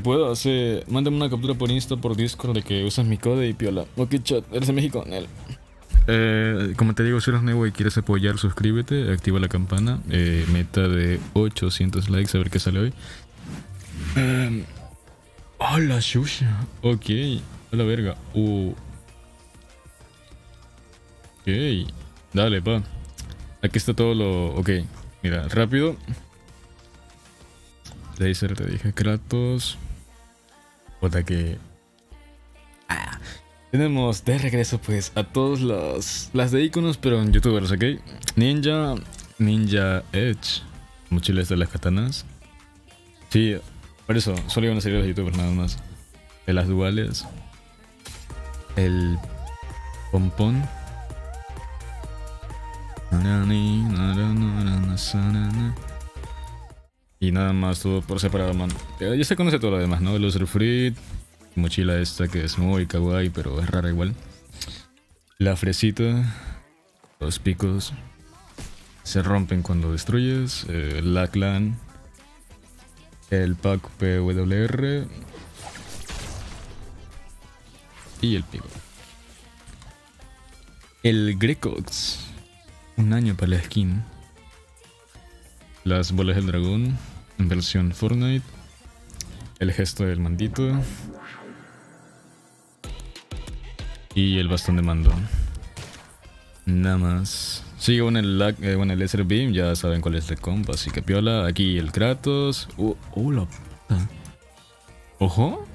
Te puedo hacer. Mándame una captura por Insta, por Discord de que usas mi code y piola. Ok, chat, eres de México, Nel. Eh, como te digo, si eres nuevo y quieres apoyar, suscríbete, activa la campana. Eh, meta de 800 likes, a ver qué sale hoy. Eh, hola, Shusha. Ok, a la verga. Uh. Ok, dale, pa. Aquí está todo lo. Ok, mira, rápido. Laser, te dije Kratos. Puta que. Ah. Tenemos de regreso, pues, a todos los. Las de iconos, pero en youtubers, ¿ok? Ninja. Ninja Edge. Mochilas de las katanas. Sí, por eso, solo iban a salir los youtubers nada más. De las duales. El. Pompón. Y nada más, todo por separado, man. Ya se conoce todo lo demás, ¿no? Los Fruit, mochila esta que es muy kawaii, pero es rara igual. La fresita, los picos, se rompen cuando destruyes. Eh, la clan, el pack PWR y el pico. El Grecox, un año para la skin. Las bolas del dragón, en versión Fortnite. El gesto del mandito. Y el bastón de mando. Nada más. Sigue con el, eh, el laser beam, ya saben cuál es el comp, así que piola. Aquí el Kratos. Uh, oh, la puta. Ojo.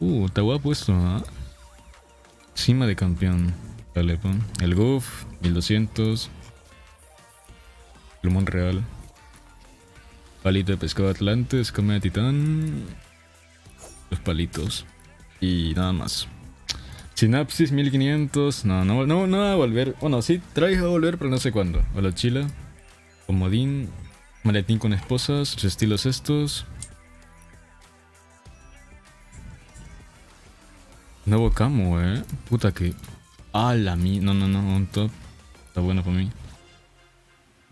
Uh, está guapo esto, ¿ah? Cima de campeón. Dale. El Goof, 1200. Plumón. Palito de pescado atlante, escama de titán. Los palitos. Y nada más. Sinapsis 1500. No, no, no, no va a volver. Bueno, sí, trae a volver, pero no sé cuándo. Hola chila. Comodín. Maletín con esposas. Estilos estos. Nuevo camo, eh. Puta que. Ah, la mi. No, no, no, un top. Está bueno para mí.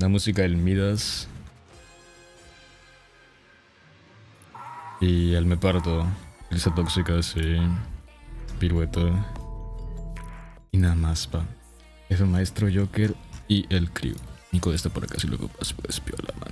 La música del Midas. Y el me parto. Esa tóxica, sí. Pirueta. Y nada más, pa. Es maestro Joker y el crew. Nico está por acá, si lo ocupas, pues piola, man.